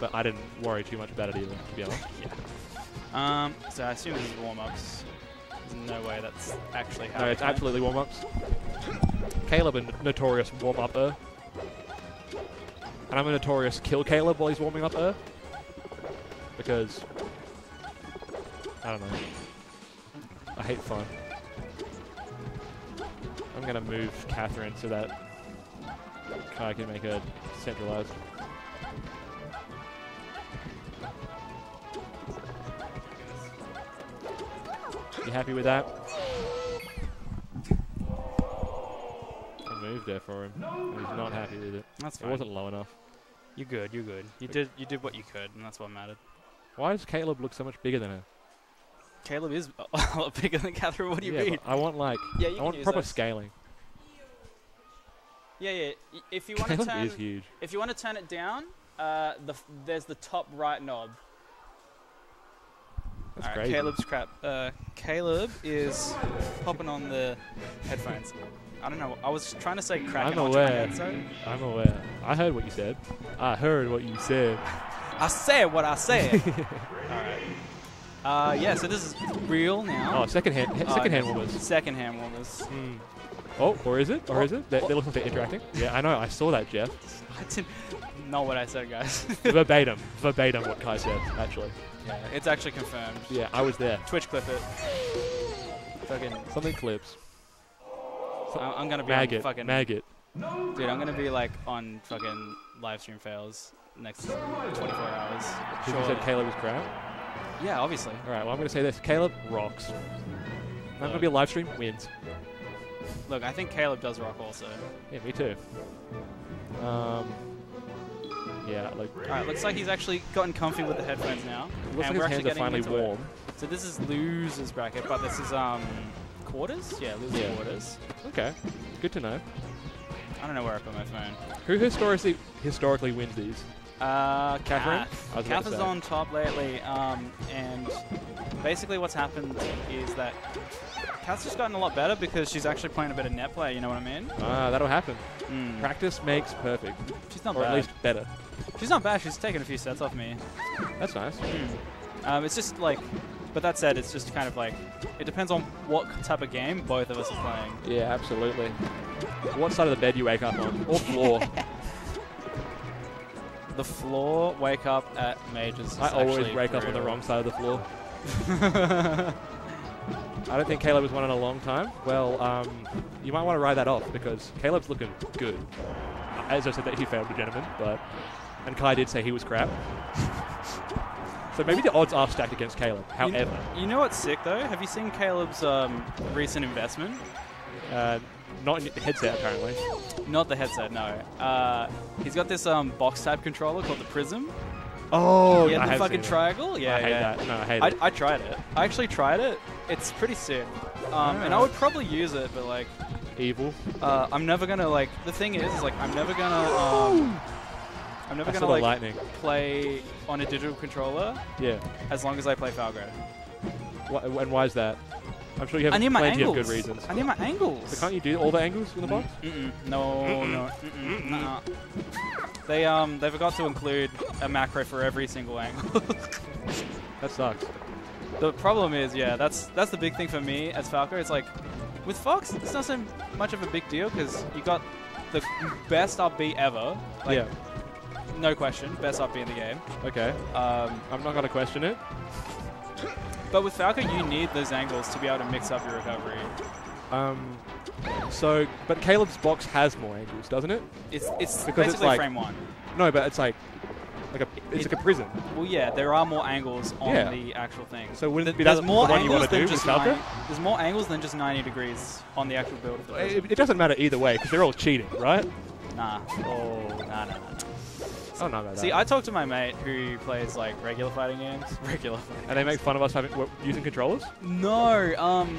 but I didn't worry too much about it either, to be honest. Um, so I assume this is warm-ups. There's no way that's actually how No, it's absolutely warm-ups. Caleb, a notorious warm-upper. And I'm a notorious kill Caleb while he's warming up her. Because, I don't know. I hate fun. I'm going to move Katherine so that Kai can make her centralized. You happy with that? I moved there for him. and He's not happy with it. That's fine. It wasn't low enough. You're good. You're good. You did. You did what you could, and that's what mattered. Why does Caleb look so much bigger than her? Caleb is a lot bigger than Katherine. What do you yeah, mean? I want like Yeah, you I want proper those. scaling. Yeah, yeah. Y- If you want to turn, if you want to turn it down, uh, the f- there's the top right knob. That's Alright, crazy. Caleb's crap. Uh, Caleb is popping on the headphones. I don't know. I was trying to say cracking I'm aware. I'm aware. I heard what you said. I heard what you said. I said what I said. Alright. Uh, yeah, so this is real now. Oh, second hand, he- Uh, second hand warmers. Second hand warmers. Mm. Oh, or is it? Or Oh, is it? They, they look like they're interacting. Yeah, I know. I saw that, Jeff. I didn't know what I said, guys. verbatim, verbatim what Kai said. Actually, yeah, it's actually confirmed. yeah, I was there. Twitch clip it. Fucking, Something clips. I- I'm gonna be Maggot. on fucking, Maggot. dude. I'm gonna be like on fucking live stream fails next 24 hours. Because you said Caleb was crap. Yeah, obviously. All right. Well, I'm going to say this. Caleb rocks. I'm going to be a live stream. Wins. Look, I think Caleb does rock also. Yeah, me too. Um. Yeah, like All right, looks like he's actually gotten comfy with the headphones now. looks and like we're his actually hands are getting finally into it. warm. So this is losers bracket, but this is um quarters. Yeah, losers Yeah. quarters. Okay, good to know. I don't know where I put my phone. Who historically historically wins these? Uh, Katherine? Kath. I was about Kath is on top lately, um, and basically what's happened is that Kath's just gotten a lot better because she's actually playing a bit of net play. You know what I mean? Ah, that'll happen. Mm. Practice makes perfect, She's not or bad. at least better. she's not bad. She's taken a few sets off me. That's nice. Mm. Um, it's just like, but that said, it's just kind of like it depends on what type of game both of us are playing. Yeah, absolutely. What side of the bed you wake up on, or floor? The floor wake up at majors. I always wake up on the wrong side of the floor. I don't think Caleb has won in a long time. Well, um, you might want to ride that off because Caleb's looking good. As I said, that he failed the gentleman, but and Kai did say he was crap. so maybe the odds are stacked against Caleb. You- However, you know what's sick though? Have you seen Caleb's um, recent investment? uh, not in the headset apparently. Not the headset, no. Uh, he's got this um, box type controller called the Prism. Oh, yeah, I the fucking triangle. Yeah, I hate yeah. that. No, I hate I, it. I tried it. I actually tried it. It's pretty sick. Um, and I would probably use it, but like, Evil. uh, I'm never gonna like. The thing is, is like, I'm never gonna. Um, I'm never I gonna like lightning. play on a digital controller Yeah. as long as I play Falco. Wh- and why is that? I'm sure you have I need my plenty angles. of good reasons. I need my angles. So can't you do all the angles in the box? Mm-mm. No, no, mm-mm, nuh-uh. They um they forgot to include a macro for every single angle. That sucks. the problem is, yeah, that's that's the big thing for me as Falco. It's like with Fox, it's not so much of a big deal because you got the best up B ever. Like, yeah. no question, best up B in the game. Okay. Um, I'm not gonna question it. but with Falco, you need those angles to be able to mix up your recovery. Um. So, but Caleb's box has more angles, doesn't it? It's it's Because it's like- frame one. No, but it's like, like a, it's It- like a prison. Well, yeah, there are more angles on Yeah. the actual thing. So wouldn't it be There's that more the one you angles want to than do just Falco? 90 There's more angles than just 90 degrees on the actual build the. It, it doesn't matter either way because they're all cheating, right? Nah. Oh, nah, nah, nah. I don't know See. I talked to my mate who plays like regular fighting games. Regular. Fighting and they make fun of us having using controllers. No. Um.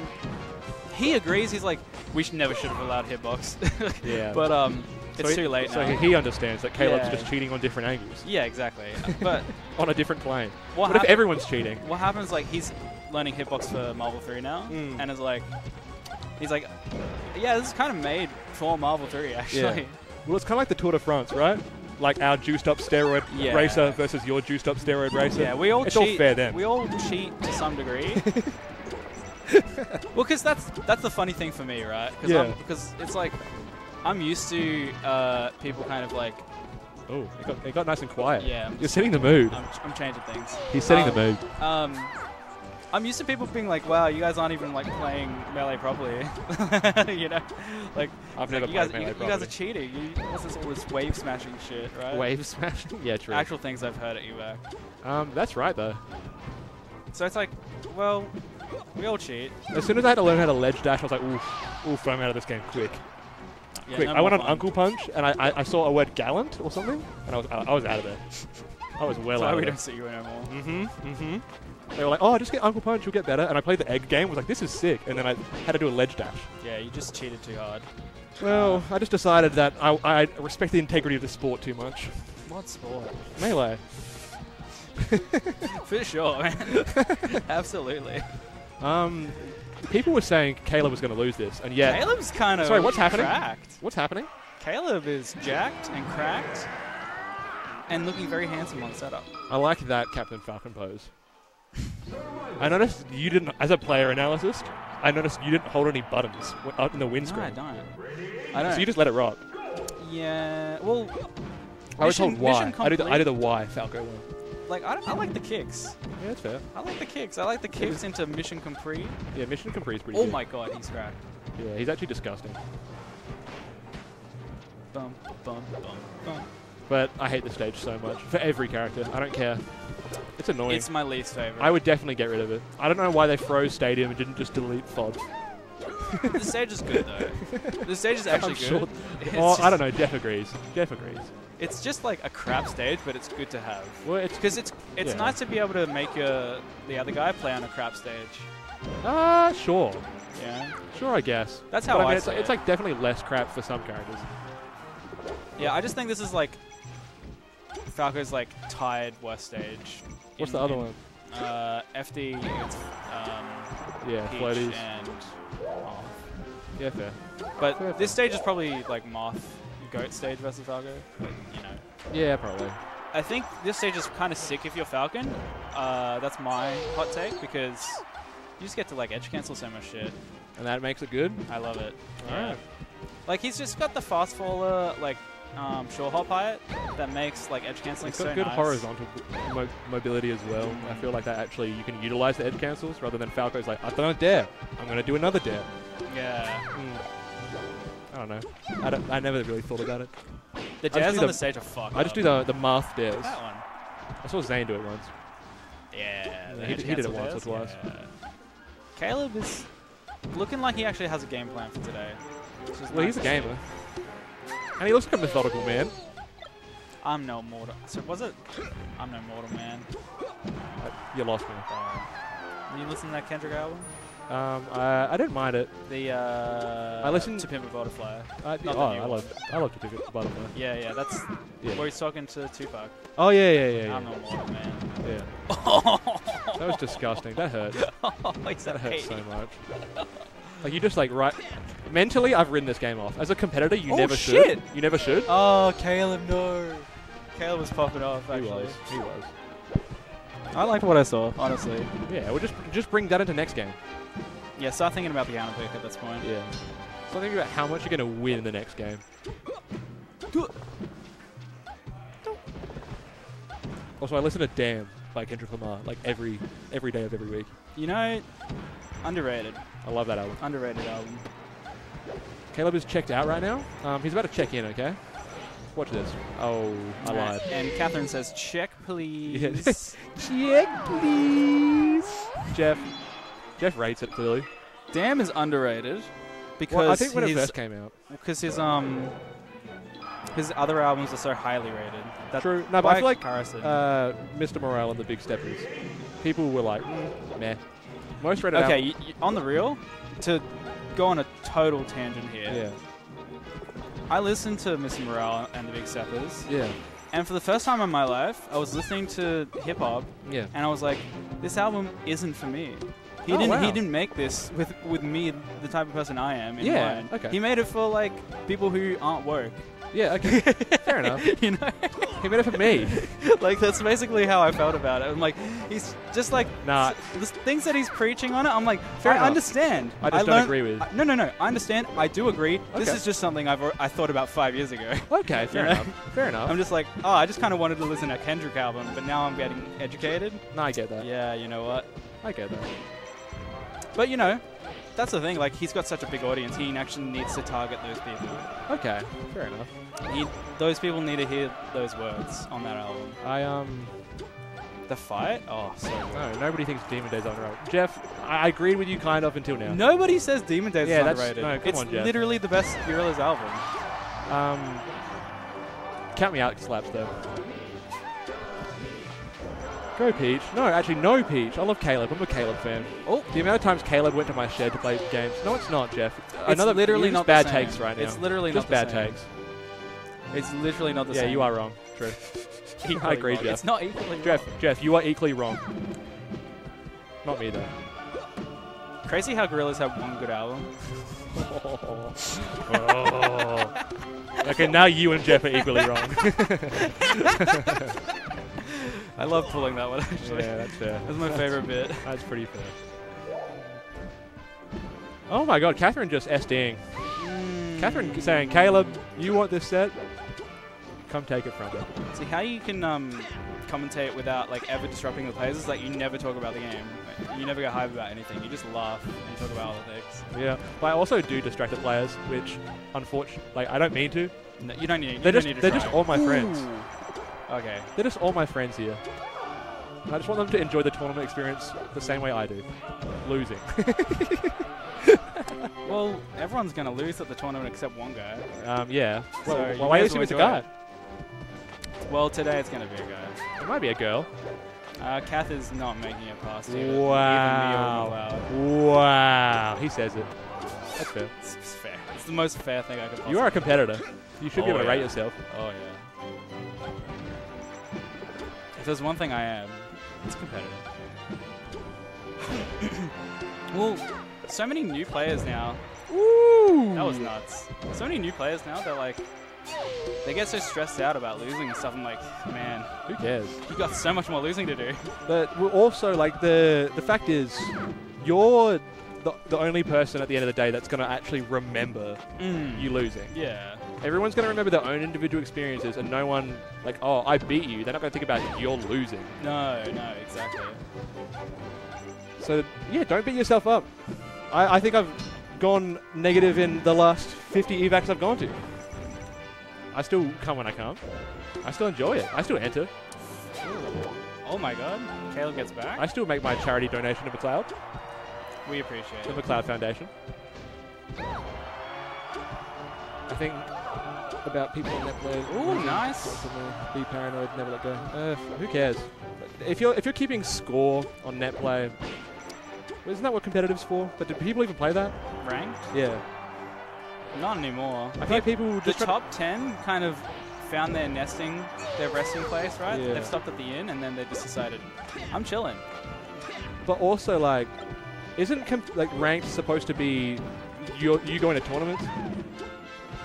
He agrees. He's like, we should never should have allowed hitbox. Yeah. But um, So it's he- too late So now. he understands that Caleb's Yeah. just cheating on different angles, yeah, exactly. But on a different plane. what, What if everyone's cheating? what happens? Like he's learning hitbox for Marvel 3 now, Mm. and is like, he's like, yeah, this is kind of made for Marvel 3 actually. Yeah. Well, it's kind of like the Tour de France, right? Like our juiced up steroid Yeah. racer versus your juiced up steroid racer. Yeah, we all it's cheat. all fair then. We all cheat to some degree. well, because that's that's the funny thing for me, right? Cause Yeah. Because it's like I'm used to uh, people kind of like oh, it got, it got nice and quiet. yeah. I'm, You're setting the mood. I'm, I'm changing things. He's setting um, the mood. Um, I'm used to people being like, "Wow, you guys aren't even like playing melee properly," you know, like I've like, never you guys, played you, melee you guys are cheating. You, what's this all this wave smashing shit, right? Wave smashing? Yeah, true. Actual things I've heard at EVAC. Um, that's right though. So it's like, well, we all cheat. As soon as I had to learn how to ledge dash, I was like, oof, oof, I'm out of this game quick. Yeah, quick. no I went on fun. Uncle Punch and I, I, I saw a word gallant or something, and I was I, I was out of there. I was well That's why out we of don't see you anymore. Mm-hmm. Mm-hmm. They were like, "Oh, just get Uncle Punch, you'll get better." And I played the egg game. Was like, "This is sick." And then I had to do a ledge dash. Yeah, you just cheated too hard. Well, I just decided that I, I respect the integrity of the sport too much. What sport? Melee. For sure, man. Absolutely. Um, people were saying Caleb was going to lose this, and yet, Caleb's kind of Sorry, what's happening? Cracked. what's happening? Caleb is jacked and cracked, and looking very handsome on setup. I like that Captain Falcon pose. I noticed you didn't, as a player analyst, I noticed you didn't hold any buttons w- up in the No, I windscreen. don't. I don't. so you just let it rock. yeah. Well, I was Mission- told why. mission I do the, I do the why Falco one. like I, I like the kicks. Yeah, that's fair. I like the kicks. I like the kicks into mission complete. Yeah, Mission Capri is pretty Oh good. my god, he's cracked. Yeah, he's actually disgusting. Bum bum bum bum. But I hate the stage so much. For every character. I don't care. It's annoying. It's my least favorite. I would definitely get rid of it. I don't know why they froze Stadium and didn't just delete FOD. the stage is good though. The stage is actually I'm good. sure- Oh, I don't know. Jeff agrees. Jeff agrees. It's just like a crap stage, but it's good to have. Well, it's Because it's it's Yeah. nice to be able to make your the other guy play on a crap stage. ah sure, Yeah. sure, I guess. That's But how I I mean, it's, see like, it's it. like definitely less crap for some characters. Yeah, I just think this is like Falco's like tired worst stage. What's the other one? Uh, FD um, Yeah, Peach floaties. and Marth. Yeah, fair. But Fair, this stage is probably like Marth Goat stage versus Falco. But you know, Yeah, probably. I think this stage is kind of sick if you're Falcon. Uh, that's my hot take because you just get to like edge cancel so much shit. And that makes it good. I love it. Alright. Like he's just got the fast faller like um, short hop height that makes like edge canceling It's got so good nice. horizontal mo- mobility as well. I feel like that actually you can utilize the edge cancels rather than Falco's like I've done a dare, I'm gonna do another dare. Yeah. Hmm. I don't know. I, don't, I never really thought about it. The dares on the- the stage are fucked. I just do the the math dares. that one. I saw Zain do it once. Yeah, he did- he did it once or dares, twice. yeah. Caleb is looking like he actually has a game plan for today. Well, nice he's a to gamer, and he looks like a methodical man. I'm no mortal. So was it? I'm no mortal man. Uh, you lost me. Uh, you listen to that Kendrick album? Um, I, I didn't mind it. The uh, I listened- to Pimp a Butterfly. I, Not oh, I one. love I love To Pimp a Butterfly. Yeah, yeah, that's Yeah. where he's talking to Tupac. Oh yeah, yeah, yeah, I'm yeah. no mortal man. yeah. That was disgusting. That hurt. he's That hurt so much. Like you just like right. Mentally, I've written this game off. As a competitor, you Oh, never shit. should. You never should. Oh, Caleb, no. Caleb was popping off, he actually. was. He was. I liked what I saw, honestly. Yeah, we'll just just bring that into next game. Yeah, start thinking about the counter pick at this point. Yeah. So thinking about how much you're gonna win in the next game. Also, I listen to "Damn" by Kendrick Lamar like every every day of every week. You know, underrated. I love that album. Underrated album. Caleb is checked out right now. Um, he's about to check in. Okay. Watch this. Oh, I lied. And Katherine says, check, please. Check, please. Jeff. Jeff rates it clearly. Damn is underrated because Well, I think when it his, first came out. because his um his other albums are so highly rated. That True. No, but I feel like uh, Mr. Morale and the Big Steppers, people were like, mm, meh. Most okay, y on the real, to go on a total tangent here. Yeah. I listened to Mr. Morale and the Big Steppers, Yeah. and for the first time in my life, I was listening to hip hop, Yeah. and I was like, this album isn't for me. He Oh, didn't. wow. He didn't make this with with me, the type of person I am. In Yeah, mind. okay. He made it for like people who aren't woke. Yeah, okay. Fair enough. you know, He made it for me. like that's basically how I felt about it. I'm like, he's just like Nah. the things that he's preaching on it. I'm like, Fair I enough. understand. I just don't learned- agree with. I- no, no, no. I understand. I do agree. This Okay. is just something I've al- I thought about five years ago. Okay, fair know? enough. Fair enough. I'm just like, oh, I just kind of wanted to listen to Kendrick album, but now I'm getting educated. no, I get that. Yeah, you know what? I get that. But you know, that's the thing. Like, he's got such a big audience. He actually needs to target those people. Okay, fair enough. He, those people need to hear those words on that album. I um The fight? Oh, so good. no, nobody thinks Demon Days underrated. Jeff, I agreed with you kind of until now. Nobody says Demon Days Yeah, is that's- underrated. no, come it's on, Jeff. literally the best Gorillaz album. Um, count me out slaps though. Go Peach. No, actually no Peach. I love Caleb. I'm a Caleb fan. Oh, The amount of times Caleb went to my shed to play games. No, it's not, Jeff. It's Another literally not bad same. takes right now. It's literally just not the bad same. takes. it's literally not the yeah, same. Yeah, you are wrong. True. I agree, wrong. Jeff. It's not equally Jeff, wrong. Jeff, you are equally wrong. Not me though. Crazy how Gorillaz have one good album. Oh. Okay, now you and Jeff are equally wrong. I love pulling that one actually. yeah, that's fair. That's my favorite bit. That's pretty fair. Oh my god, Katherine just SDing. Katherine saying, Caleb, you want this set? Come take it from me. See how you can um, commentate without like ever disrupting the players is like you never talk about the game. Like, you never get hype about anything. You just laugh and talk about other things. Yeah, but I also do distract the players, which, unfortunately, like I don't mean to. No, you don't need. You They're don't just need to they're try. just all my friends. Ooh. Okay. They're just all my friends here. I just want them to enjoy the tournament experience the same way I do, losing. Well, everyone's gonna lose at the tournament except one guy. um, yeah. So Well, well, why is it a guy? it. Well, today it's gonna be a guy. It might be a girl. Uh, Kath is not making it past you. Wow. Wow. He says it. That's fair. It's, fair. It's the most fair thing I could. Possibly You are a competitor. You should be Oh, able to rate yourself. Oh yeah. There's one thing I am, it's competitive. well, so many new players now. Ooh. That was nuts. So many new players now. They're like, they get so stressed out about losing and stuff. I'm like, man, Who cares? you got so much more losing to do. But we're also like the the fact is, you're the, the only person at the end of the day that's going to actually remember Mm. you losing. Yeah. Everyone's going to remember their own individual experiences, and no one like, oh, I beat you. They're not going to think about you're losing. No, no, exactly. So yeah, don't beat yourself up. I, I think I've gone negative in the last 50 EVACs I've gone to. I still come when I come. I still enjoy it. I still enter. Oh my god. Caleb gets back. I still make my charity donation to McLeod, we appreciate to it. McLeod Foundation. I think about people in that play. Ooh, nice. Be paranoid, never let go. Uh, who cares? If you're if you're keeping score on net play, isn't that what competitive's for? But do people even play that? Ranked? Yeah. Not anymore. I feel like people the top 10 kind of found their nesting, their resting place, right? Yeah. They've stopped at the inn and then they just decided, I'm chilling. But also, like, isn't like ranked supposed to be you you going to tournaments?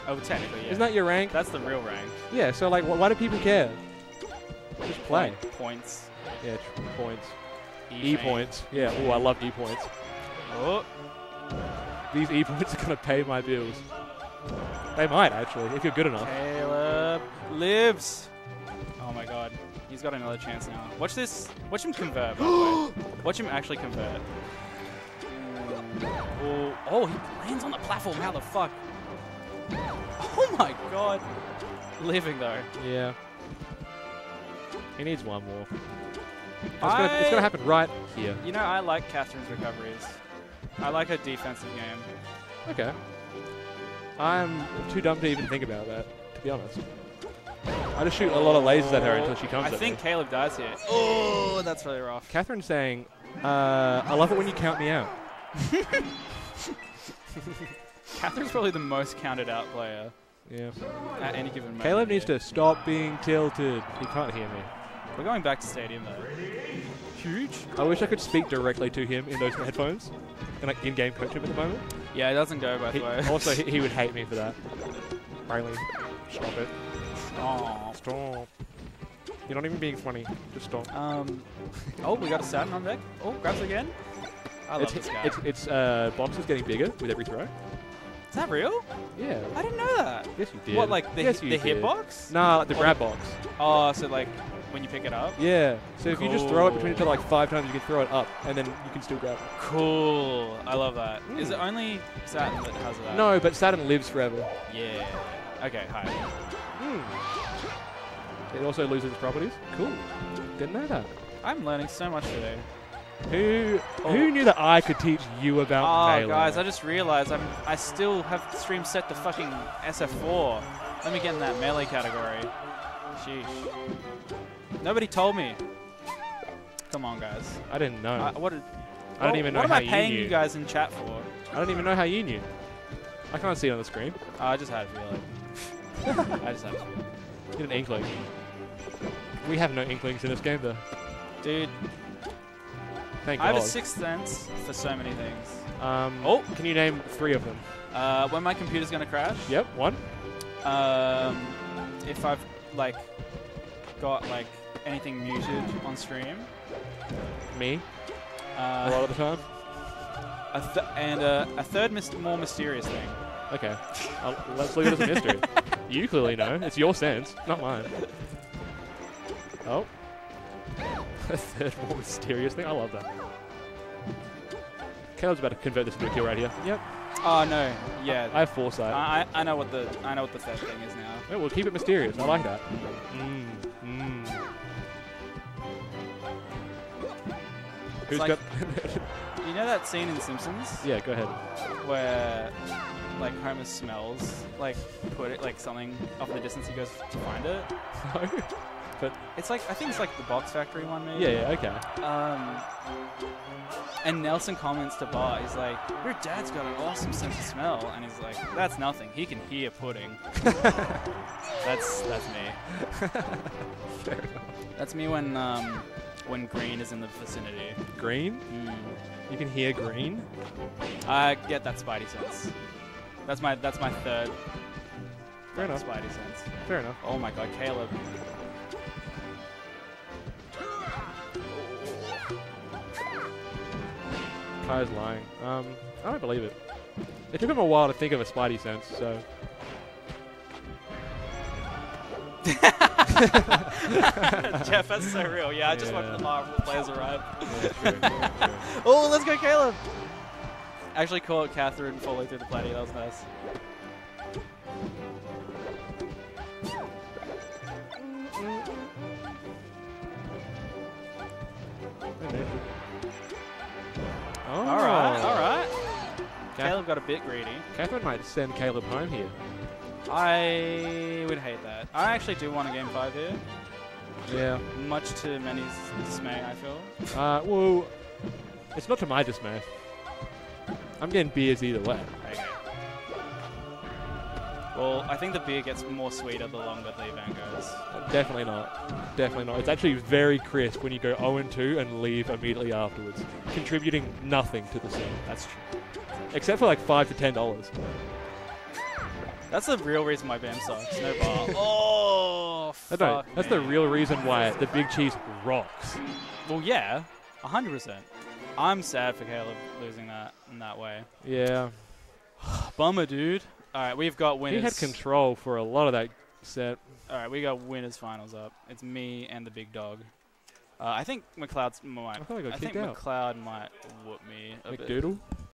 Oh, technically, yeah. Isn't that your rank? That's the real rank. yeah. So like, wh- why do people care? Just play. Like, points. Yeah, points. E, e points. Yeah. Oh, I love E points. Oh, These E points are gonna pay my bills. They might actually, if you're good enough. Caleb lives. Oh my god. He's got another chance now. Watch this. Watch him convert, by the way. Watch him actually convert. Oh, oh, he lands on the platform. How the fuck? Oh my god. Living though. Yeah. He needs one more. It's gonna, it's gonna happen right here. You know, I like Katherine's recoveries. I like her defensive game. Okay. I'm too dumb to even think about that, to be honest. I just shoot a lot of lasers at her until she comes I at think me. Caleb dies here. Oh, that's really rough. Katherine's saying, uh, I love it when you count me out. Katherine's probably the most counted out player Yeah. at any given moment. Caleb needs to stop being tilted. He can't hear me. We're going back to stadium though. Huge. I wish I could speak directly to him in those headphones and like in-game coach him at the moment. Yeah, it doesn't go both He, ways. also, he, he would hate me for that. Riley. Stop it. Oh. Stop. You're not even being funny. Just stop. Um. Oh, we got a Saturn on deck. Oh, grabs again. I love it's, this guy. it's, it's uh, box is getting bigger with every throw. Is that real? Yeah. I didn't know that. Yes, you did. What, like the, yes, hit, you the hitbox? Nah, like the Or grab box. Oh, so like when you pick it up? Yeah. So if you just throw it between each Cool. other like five times, you can throw it up, and then you can still grab it. Cool. I love that. Is Mm. it only Saturn that has that? No, but Saturn lives forever. Yeah. Okay, hi. Hmm. It also loses its properties. Cool. Didn't know that. I'm learning so much today. Who Oh. who knew that I could teach you about Oh, Melee? guys, I just realized I'm I still have the stream set to fucking SF4. Let me get in that melee category. Sheesh. Nobody told me. Come on, guys. I didn't know. I, what? Did, I don't even know how you knew. What am I paying knew. you guys in chat for? I don't even know how you knew. I can't see it on the screen. Oh, I just had a feeling. I just had a feeling. Get an inkling. We have no inklings in this game, though. Dude, Thank I have a God. sixth sense for so many things. Um, Oh. can you name three of them? Uh, when my computer's gonna crash, Yep, one. um, if I've like got like anything muted on stream, Me. uh, a lot of the time. a th- and uh, a third more mysterious thing. Okay. I'll, let's leave it as a mystery. you clearly know. It's your sense, not mine. Oh. A third more mysterious thing. I love that. Caleb's about to convert this into a kill right here. Yep. Oh no, yeah. I have foresight. I, I I know what the I know what the third thing is now. Yeah, we'll keep it mysterious. I like that. Mm, mm. Who's like- got? You know that scene in Simpsons yeah, go ahead. where like Homer smells like put it like something off in the distance he goes to find it. No. It's like I think it's like the Box Factory one maybe. Yeah, yeah, okay. Um, and Nelson comments to Bart, he's like, "Your dad's got an awesome sense of smell," and he's like, "That's nothing. He can hear pudding." that's that's me. Fair enough. That's me when um, when Green is in the vicinity. Green? Mm. You can hear green? I get that Spidey sense. That's my that's my third Fair enough. Spidey sense. Fair enough. Oh my God, Caleb. Kai's lying. Um, I don't believe it. It took him a while to think of a Spidey sense, so. Jeff, that's so real. Yeah, I just watched the Marvel players arrive. Yeah, true, true. Oh, let's go, Caleb! Actually caught Katherine falling through the platy. That was nice. Got a bit greedy. Katherine might send Caleb home here. I would hate that. I actually do want a game five here, Yeah. much to many's dismay. I feel. Uh, well, it's not to my dismay. I'm getting beers either way. Okay. Well, I think the beer gets more sweeter the longer the event goes. Definitely not. Definitely not. It's actually very crisp when you go 0 2 and leave immediately afterwards, contributing nothing to the scene, That's true. Except for like five to ten dollars. That's the real reason why BAM sucks. No bar. oh, no, fuck that's the real reason why the Big Cheese rocks. Well, yeah, hundred percent. I'm sad for Caleb losing that in that way. Yeah, Bummer, dude. All right, we've got winners. he had control for a lot of that set. All right, we got winners finals up. It's me and the big dog. Uh, I think McLeod's might. I I got I think out. McLeod might whoop me a bit. McDoodle.